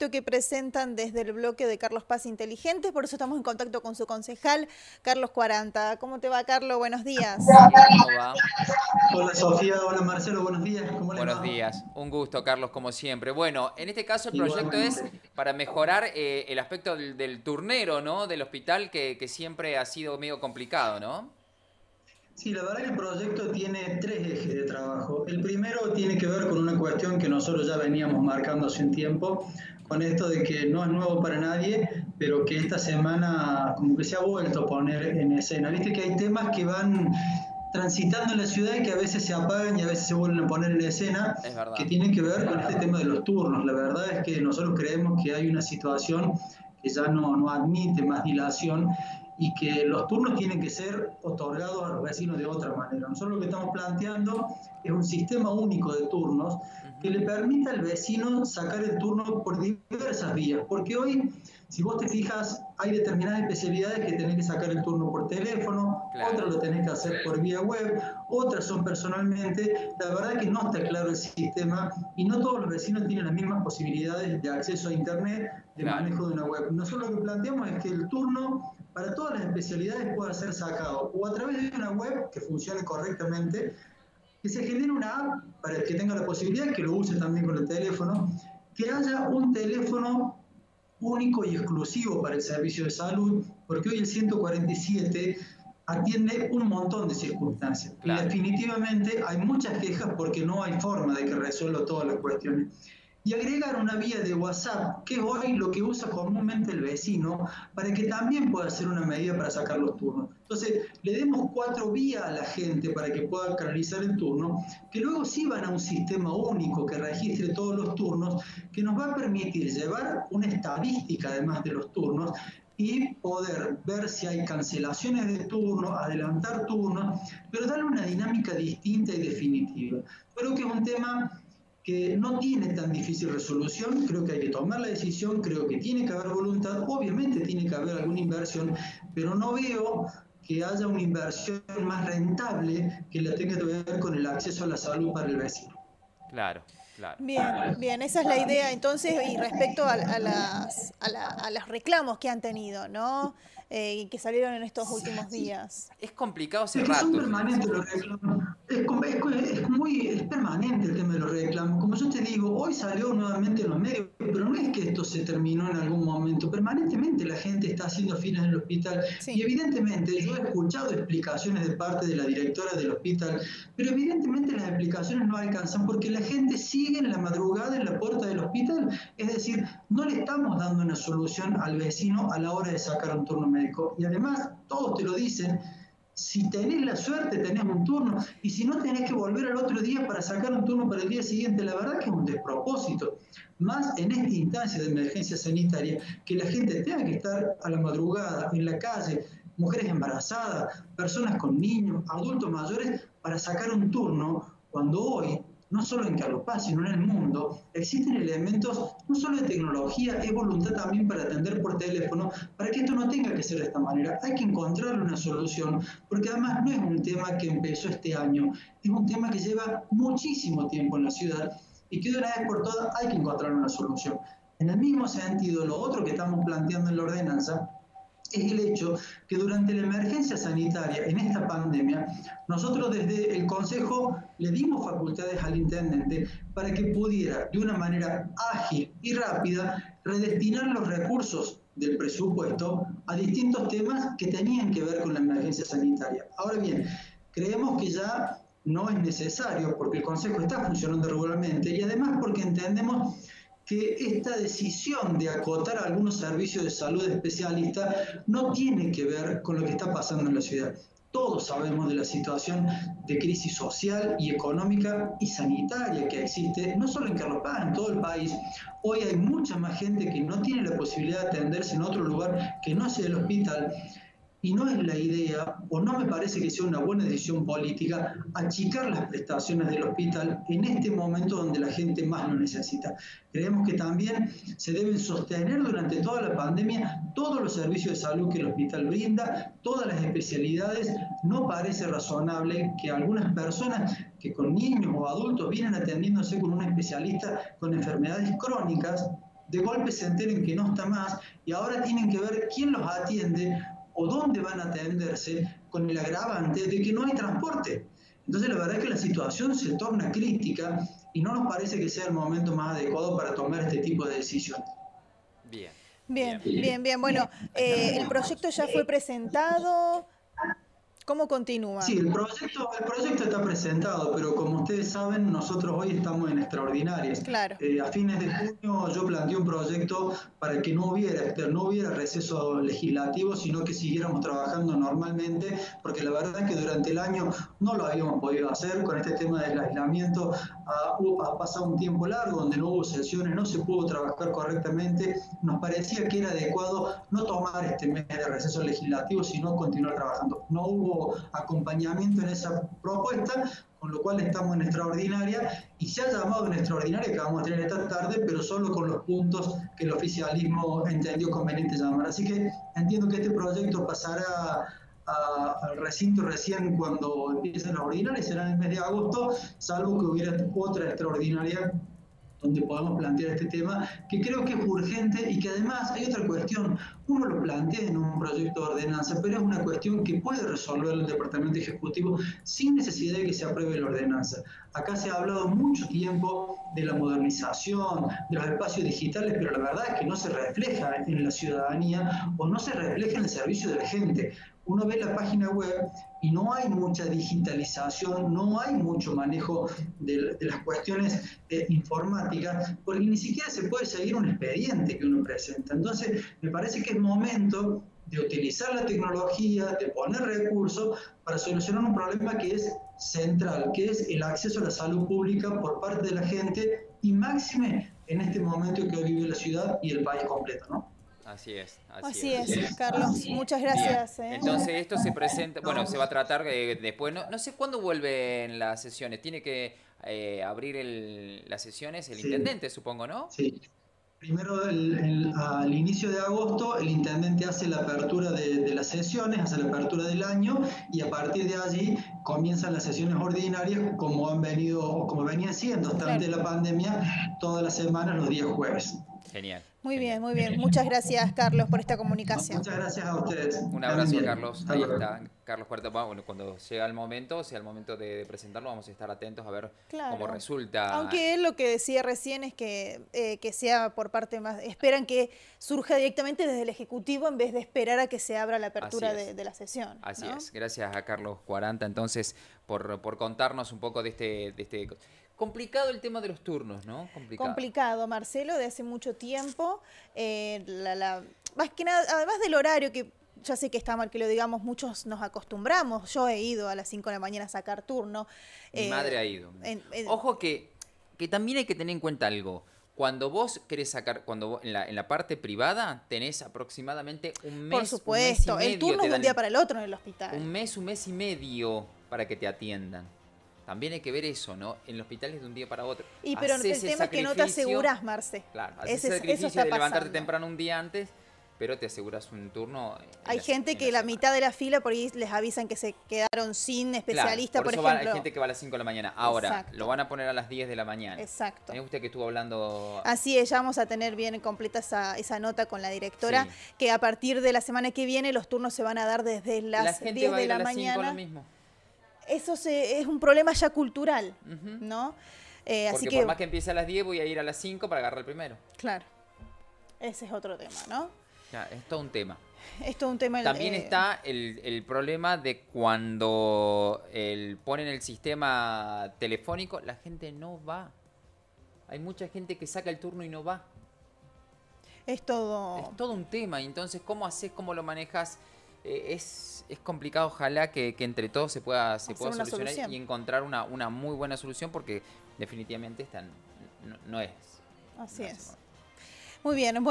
proyecto que presentan desde el bloque de Carlos Paz Inteligentes, por eso estamos en contacto con su concejal, Carlos 40. ¿Cómo te va, Carlos? Buenos días. ¿Cómo va? Hola Sofía, hola Marcelo, buenos días. ¿Cómo Buenos va? días, un gusto Carlos como siempre. Bueno, en este caso el proyecto es para mejorar eh, el aspecto del, del, turnero, ¿no? Del hospital que, que siempre ha sido medio complicado, ¿no? Sí, la verdad que el proyecto tiene tres ejes de trabajo. El primero tiene que ver con una cuestión que nosotros ya veníamos marcando hace un tiempo, con esto de que no es nuevo para nadie, pero que esta semana como que se ha vuelto a poner en escena. Viste que hay temas que van transitando en la ciudad y que a veces se apagan y a veces se vuelven a poner en escena, que tienen que ver con este tema de los turnos. La verdad es que nosotros creemos que hay una situación que ya no, no admite más dilación y que los turnos tienen que ser otorgados a los vecinos de otra manera. Nosotros lo que estamos planteando es un sistema único de turnos que le permita al vecino sacar el turno por diversas vías, porque hoy, si vos te fijas, hay determinadas especialidades que tenés que sacar el turno por teléfono, claro. otras lo tenés que hacer por vía web, otras son personalmente. La verdad que no está claro el sistema y no todos los vecinos tienen las mismas posibilidades de acceso a Internet, de claro. manejo de una web. Nosotros lo que planteamos es que el turno para todas las especialidades pueda ser sacado o a través de una web que funcione correctamente, que se genere una app para el que tenga la posibilidad, que lo use también con el teléfono, que haya un teléfono único y exclusivo para el servicio de salud, porque hoy el 147 atiende un montón de circunstancias. Claro. Y definitivamente hay muchas quejas porque no hay forma de que resuelva todas las cuestiones y agregar una vía de WhatsApp, que es hoy lo que usa comúnmente el vecino, para que también pueda hacer una medida para sacar los turnos. Entonces, le demos cuatro vías a la gente para que pueda canalizar el turno, que luego sí van a un sistema único que registre todos los turnos, que nos va a permitir llevar una estadística además de los turnos y poder ver si hay cancelaciones de turnos, adelantar turnos, pero darle una dinámica distinta y definitiva. Creo que es un tema que no tiene tan difícil resolución, creo que hay que tomar la decisión, creo que tiene que haber voluntad, obviamente tiene que haber alguna inversión, pero no veo que haya una inversión más rentable que la tenga que ver con el acceso a la salud para el vecino. Claro. Claro. Bien, bien, esa es la idea. Entonces, y respecto a, a, las, a, la, a los reclamos que han tenido, ¿no? Eh, que salieron en estos últimos días. Es complicado hace es rato. Son permanentes los reclamos. Es, es, es, muy es permanente el tema de los reclamos. Como yo te digo, hoy salió nuevamente en los medios, que esto se terminó en algún momento. Permanentemente la gente está haciendo filas en el hospital. Sí. Y evidentemente yo he escuchado explicaciones de parte de la directora del hospital, pero evidentemente las explicaciones no alcanzan porque la gente sigue en la madrugada en la puerta del hospital. Es decir, no le estamos dando una solución al vecino a la hora de sacar un turno médico. Y además, todos te lo dicen, si tenés la suerte tenés un turno y si no tenés que volver al otro día para sacar un turno para el día siguiente, la verdad que es un despropósito. Más en esta instancia de emergencia sanitaria, que la gente tenga que estar a la madrugada en la calle, mujeres embarazadas, personas con niños, adultos mayores, para sacar un turno, cuando hoy no solo en Carlos Paz, sino en el mundo, existen elementos no solo de tecnología, es voluntad también para atender por teléfono, para que esto no tenga que ser de esta manera. Hay que encontrar una solución, porque además no es un tema que empezó este año, es un tema que lleva muchísimo tiempo en la ciudad y que de una vez por todas hay que encontrar una solución. En el mismo sentido, lo otro que estamos planteando en la ordenanza es el hecho que durante la emergencia sanitaria en esta pandemia, nosotros desde el Consejo le dimos facultades al intendente para que pudiera de una manera ágil y rápida redestinar los recursos del presupuesto a distintos temas que tenían que ver con la emergencia sanitaria. Ahora bien, creemos que ya no es necesario porque el Consejo está funcionando regularmente y además porque entendemos que esta decisión de acotar algunos servicios de salud especialista no tiene que ver con lo que está pasando en la ciudad. Todos sabemos de la situación de crisis social y económica y sanitaria que existe, no solo en Carlos en todo el país. Hoy hay mucha más gente que no tiene la posibilidad de atenderse en otro lugar que no sea el hospital. Y no es la idea, o no me parece que sea una buena decisión política, achicar las prestaciones del hospital en este momento donde la gente más lo necesita. Creemos que también se deben sostener durante toda la pandemia todos los servicios de salud que el hospital brinda, todas las especialidades. No parece razonable que algunas personas que con niños o adultos vienen atendiéndose con un especialista con enfermedades crónicas, de golpe se enteren que no está más y ahora tienen que ver quién los atiende o dónde van a atenderse con el agravante de que no hay transporte. Entonces la verdad es que la situación se torna crítica y no nos parece que sea el momento más adecuado para tomar este tipo de decisiones. Bien. Bien, bien, bien. Bueno, eh, el proyecto ya fue presentado. ¿Cómo continúa? Sí, el proyecto, el proyecto está presentado, pero como ustedes saben, nosotros hoy estamos en extraordinarias. Claro. Eh, a fines de junio yo planteé un proyecto para que no hubiera, no hubiera receso legislativo, sino que siguiéramos trabajando normalmente, porque la verdad es que durante el año no lo habíamos podido hacer con este tema del aislamiento. Ha, pasado un tiempo largo donde no hubo sesiones, no se pudo trabajar correctamente. Nos parecía que era adecuado no tomar este mes de receso legislativo, sino continuar trabajando. No hubo acompañamiento en esa propuesta, con lo cual estamos en extraordinaria y se ha llamado en extraordinaria que vamos a tener esta tarde, pero solo con los puntos que el oficialismo entendió conveniente llamar. Así que entiendo que este proyecto pasará al recinto recién cuando empiecen las ordinarias, será en el mes de agosto, salvo que hubiera otra extraordinaria donde podamos plantear este tema, que creo que es urgente y que además hay otra cuestión. Uno lo plantea en un proyecto de ordenanza, pero es una cuestión que puede resolver el Departamento Ejecutivo sin necesidad de que se apruebe la ordenanza. Acá se ha hablado mucho tiempo de la modernización, de los espacios digitales, pero la verdad es que no se refleja en la ciudadanía o no se refleja en el servicio de la gente uno ve la página web y no hay mucha digitalización, no hay mucho manejo de, las cuestiones eh, informáticas, porque ni siquiera se puede seguir un expediente que uno presenta. Entonces, me parece que es momento de utilizar la tecnología, de poner recursos para solucionar un problema que es central, que es el acceso a la salud pública por parte de la gente y máxime en este momento que vive la ciudad y el país completo, ¿no? Así es. Así, es. Carlos. Muchas gracias. ¿eh? Entonces esto se presenta, bueno, se va a tratar eh, después, no, no sé cuándo vuelven las sesiones, tiene que eh, abrir el, las sesiones el intendente, supongo, ¿no? Sí. Primero, al inicio de agosto, el intendente hace la apertura de, las sesiones, hace la apertura del año y a partir de allí comienzan las sesiones ordinarias como han venido, como venían siendo hasta antes de la pandemia, todas las semanas los días jueves. Genial. Muy bien, muy bien. Muchas gracias, Carlos, por esta comunicación. Muchas gracias a ustedes. Un abrazo, Carlos. Ahí está. Carlos Puerta. Bueno, cuando llega el momento, sea el momento de presentarlo, vamos a estar atentos a ver cómo resulta. Aunque él lo que decía recién es que, eh, que sea por parte más. Esperan que surja directamente desde el Ejecutivo en vez de esperar a que se abra la apertura de, la sesión. Así es. Gracias a Carlos Cuaranta, entonces, por, por contarnos un poco de este. De este Complicado el tema de los turnos, ¿no? Complicado. Complicado, Marcelo, de hace mucho tiempo. Eh, la, más que nada, además del horario, que ya sé que está mal que lo digamos, muchos nos acostumbramos. Yo he ido a las 5 de la mañana a sacar turno. Mi eh, madre ha ido. Ojo que, que también hay que tener en cuenta algo. Cuando vos querés sacar, cuando en, la, en la parte privada tenés aproximadamente un mes. Por supuesto, el turno es de un día para el otro en el hospital. Un mes, un mes y medio para que te atiendan. También hay que ver eso, ¿no? En los hospitales de un día para otro. Y pero el tema es que no te aseguras, Marce. Claro, haces ese sacrificio de levantarte temprano un día antes, pero te aseguras un turno. Hay gente que la, mitad de la fila por ahí les avisan que se quedaron sin especialista, por, eso ejemplo. hay gente que va a las 5 de la mañana. Ahora, lo van a poner a las 10 de la mañana. Exacto. Me usted que estuvo hablando. Así es, ya vamos a tener bien completa esa, esa nota con la directora, que a partir de la semana que viene los turnos se van a dar desde las 10 de la mañana. Lo mismo eso es un problema ya cultural, ¿no? Eh, Porque así que, por más que empiece a las 10 voy a ir a las 5 para agarrar el primero. Claro, ese es otro tema, ¿no? Ya, es todo un tema. Es todo un tema. También eh, está el, problema de cuando el, ponen el sistema telefónico, la gente no va. Hay mucha gente que saca el turno y no va. Es todo... Es todo un tema. Entonces, ¿cómo haces? ¿Cómo lo manejas? Eh, es, es, complicado, ojalá que, entre todos se pueda, se pueda solucionar y encontrar una, una muy buena solución porque definitivamente esta no, es. Así es. Muy bien.